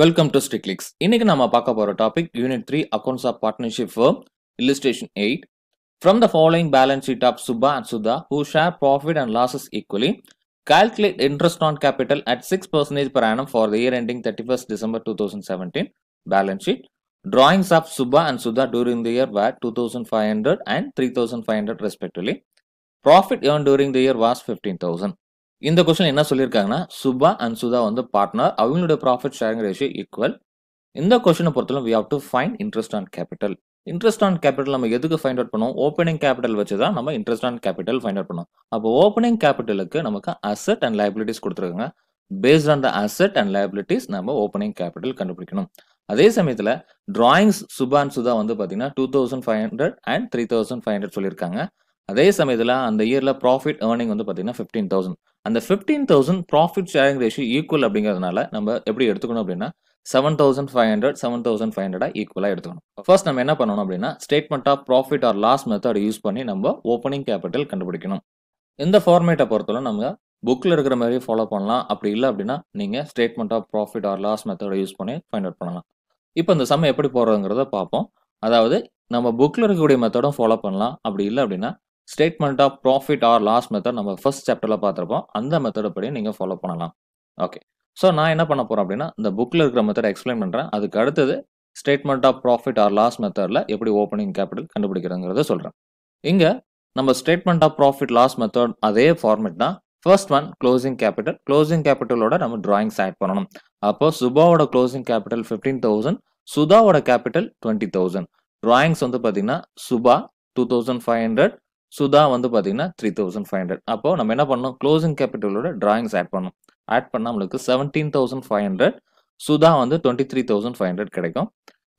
Welcome to ஸ்ட்ரிக்லிக்ஸ் இன்னைக்கு நம்ம பார்க்க போற topic unit three accounts of partnership firm illustration 8 from the following balance sheet of Subha and Sudha who share profit and losses equally calculate interest on capital at 6 percentage per annum for the year ending 31st December 2017 balance sheet drawings of Subha and Sudha during the year were 2500 and 3500 respectively Profit earn during the year was fifteen thousand இந்த question என்ன சொல்லியிருக்காங்கன்னா Subha and Sudha வந்து partner அவங்களுடைய profit sharing ratio equal இந்த கொஸ்டினை பொறுத்தவரை we have to find interest on capital interest on capital நம்ம எதுக்கு ஃபைண்ட் அவுட் பண்ணுவோம் ஓப்பனிங் கேபிட்டல் வச்சு தான் நம்ம interest on capital find out பண்ணுவோம் அப்போ ஓப்பனிங் கேபிட்டலுக்கு நமக்கு அசெட் அண்ட் லைபிலிட்டிஸ் கொடுத்துருக்காங்க. Based on the asset and liabilities நம்ம ஓப்பனிங் கேபிட்டல் கண்டுபிடிக்கணும். அதே சமயத்தில் டிராயிங்ஸ் சுபா சுதா வந்து பார்த்தீங்கன்னா two thousand five hundred and three thousand five hundred சொல்லியிருக்காங்க. அதே சமயத்தில் அந்த இயரில் ப்ராஃபிட் ஏர்னிங் வந்து பார்த்தீங்கன்னா ஃபிஃப்டீன் தௌசண்ட் அந்த fifteen thousand profit sharing ratio equal அப்படிங்கிறதுனால நம்ம எப்படி எடுத்துக்கணும் அப்படின்னா seven thousand five hundred seven thousand five hundred ஈக்குவலாக எடுத்துக்கணும். ஃபர்ஸ்ட் நம்ம என்ன பண்ணணும் அப்படின்னா statement of profit or loss method use பண்ணி நம்ம ஓப்பனிங் கேபிட்டல் கண்டுபிடிக்கணும். இந்த ஃபார்மேட்டை பொறுத்தவரை நம்ம புக்கில் இருக்கிற மாதிரி ஃபாலோ பண்ணலாம். அப்படி இல்லை அப்படின்னா நீங்கள் statement of profit or loss மெத்தடை யூஸ் பண்ணி ஃபைண்ட் அவுட் பண்ணலாம். இப்போ இந்த சம்மை எப்படி போடுறதுங்கிறத பார்ப்போம். அதாவது நம்ம புக்கில் இருக்கக்கூடிய மெத்தடும் ஃபாலோ பண்ணலாம். அப்படி இல்லை அப்படின்னா statement of profit or loss method நம்ம ஃபர்ஸ்ட் சாப்டரில் பார்த்துருப்போம். அந்த மெத்தடை படி நீங்கள் ஃபாலோ பண்ணலாம். ஓகே ஸோ நான் என்ன பண்ண போகிறேன் அப்படின்னா இந்த புக்கில் இருக்கிற மெத்தடை எக்ஸ்பிளைன் பண்ணுறேன் அதுக்கு அடுத்தது statement of profit or loss மெத்தடில் எப்படி ஓப்பனிங் கேபிட்டல் கண்டுபிடிக்கிறதுங்கிறத சொல்கிறேன் இங்கே நம்ம statement of profit loss method அதே ஃபார்மேட் தான். First one closing capital closing கேபிட்டலோட நம்ம டிராயிங்ஸ் ஆட் பண்ணணும். அப்போ சுபாவோட க்ளோசிங் கேபிட்டல் ஃபிஃப்டீன் தௌசண்ட் சுதாவோட கேபிட்டல் டுவெண்ட்டி தௌசண்ட் டிராயிங்ஸ் வந்து பார்த்தீங்கன்னா Subha two thousand five hundred Sudha வந்து பார்த்தீங்கன்னா த்ரீ தௌசண்ட் ஃபைவ் ஹண்ட்ரட் அப்போ நம்ம என்ன பண்ணோம் க்ளோசிங் கேபிட்டலோட ட்ராயிங்ஸ் ஆட் பண்ணோம் ஆட் பண்ணால் நம்மளுக்கு seventeen thousand five hundred Sudha வந்து twenty three thousand five hundred கிடைக்கும்.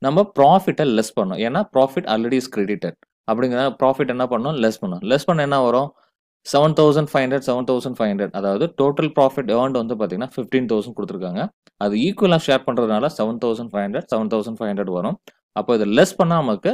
நம்ம ப்ராஃபிட்டை லெஸ் பண்ணோம் ஏன்னா ப்ராஃபிட் ஆல்ரெடி இஸ் கிரெடிட்டட் அப்படிங்கிற ப்ராஃபிட் என்ன பண்ணோம் லெஸ் பண்ணோம் லெஸ் பண்ண என்ன வரும்? Seven thousand five hundred seven thousand five hundred அதாவது டோட்டல் ப்ராஃபிட் ஏர்ன்ட் வந்து பார்த்தீங்கன்னா ஃபிஃப்டீன் தௌசண்ட் கொடுத்துருக்காங்க. அது ஈக்குவலாக ஷேர் பண்ணுறதுனால seven thousand five hundred seven thousand five hundred வரும். அப்போ இது லெஸ் பண்ணால் நமக்கு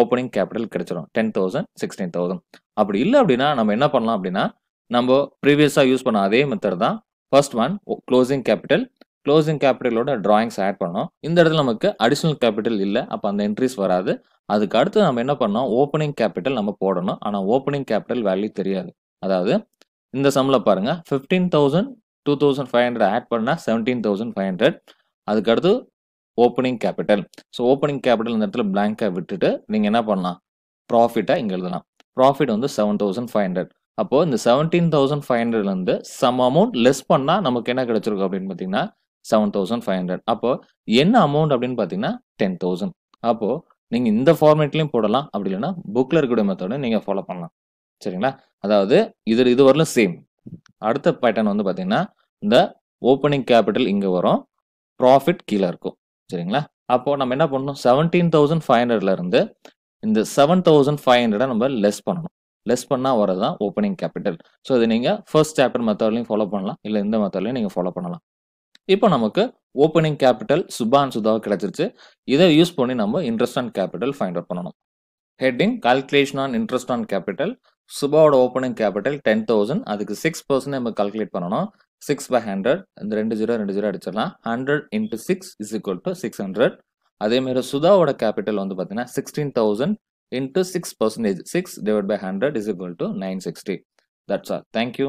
ஓப்பனிங் கேபிட்டல் கிடைச்சிடும் டென் தௌசண்ட் சிக்ஸ்டீன் தௌசண்ட் அப்படி இல்லை அப்படின்னா நம்ம என்ன பண்ணலாம் அப்படின்னா நம்ம ப்ரீவியஸாக யூஸ் பண்ண அதே மெத்தட் தான் first one closing capital closing கேபிட்டலோட drawings add பண்ணோம். இந்த இடத்துல நமக்கு அடிஷ்னல் கேபிட்டல் இல்லை அப்போ அந்த என்ட்ரிஸ் வராது. அதுக்கு அடுத்து நம்ம என்ன பண்ணோம்? ஓப்பனிங் கேபிட்டல் நம்ம போடணும். ஆனால் ஓப்பனிங் கேபிட்டல் வேல்யூ தெரியாது. அதாவது இந்த சம்மில் பாருங்க fifteen thousand two thousand five hundred add பண்ணால் செவன்டீன் தௌசண்ட் ஃபைவ் ஹண்ட்ரட் அதுக்கு அடுத்து opening capital so opening capital இந்த இடத்துல பிளாங்காக விட்டுட்டு நீங்கள் என்ன பண்ணலாம்? ப்ராஃபிட்டாக இங்கே எழுதலாம். ப்ராஃபிட் வந்து செவன் தௌசண்ட் ஃபைவ் ஹண்ட்ரட் அப்போது இந்த செவன்டீன் தௌசண்ட் ஃபைவ் ஹண்ட்ரட்லேருந்து சம் அமௌண்ட் லெஸ் பண்ணால் நமக்கு என்ன கிடைச்சிருக்கும் அப்படின்னு பார்த்தீங்கன்னா செவன் தௌசண்ட் ஃபைவ் ஹண்ட்ரட் அப்போ என்ன அமௌண்ட் அப்படின்னு பார்த்தீங்கன்னா டென் தௌசண்ட் அப்போது நீங்கள் இந்த ஃபார்மேட்லையும் போடலாம். அப்படி இல்லைன்னா புக்கில் இருக்கக்கூடிய மெத்தடை நீங்கள் ஃபாலோ பண்ணலாம். சரிங்களா? அதாவது இது இது வரலும் சேம் அடுத்த பேட்டர்ன் வந்து பார்த்தீங்கன்னா இந்த ஓப்பனிங் கேபிட்டல் இங்கே வரும். ப்ராஃபிட் கீழே இருக்கும். சரிங்களா? அப்போ நம்ம என்ன பண்ணணும்? செவன்டீன் தௌசண்ட் ஃபைவ் ஹண்ட்ரட்ல இருந்து இந்த செவன் தௌசண்ட் ஃபைவ் ஹண்ட்ரடை நம்ம லெஸ் பண்ணணும். லெஸ் பண்ணால் வரது தான் ஓப்பனிங் கேபிட்டல் ஸோ இது நீங்கள் ஃபர்ஸ்ட் சாப்டர் மெத்தட்லையும் ஃபாலோ பண்ணலாம். இல்லை இந்த மெத்தட்லையும் நீங்கள் ஃபாலோ பண்ணலாம். இப்போ நமக்கு ஓப்பனிங் கேபிட்டல் சுபான் சுதாவை கிடைச்சிருச்சு. இதை யூஸ் பண்ணி நம்ம interest on capital find out பண்ணணும். Heading calculation on interest on capital சுபாவோட opening capital ten thousand அதுக்கு சிக்ஸ் பர்சன்ட் நம்ம கால்குலேட் பண்ணணும். சிக்ஸ் பை ஹண்ட்ரட் இந்த ரெண்டு ஜீரோ ரெண்டு ஜீரோ அடிச்சிடலாம். Hundred into six is equal to six hundred அதேமாரி சுதாவோட கேபிட்டல் வந்து பார்த்தீங்கன்னா sixteen thousand into six percentage six divide by hundred is equal to nine sixty that's all thank you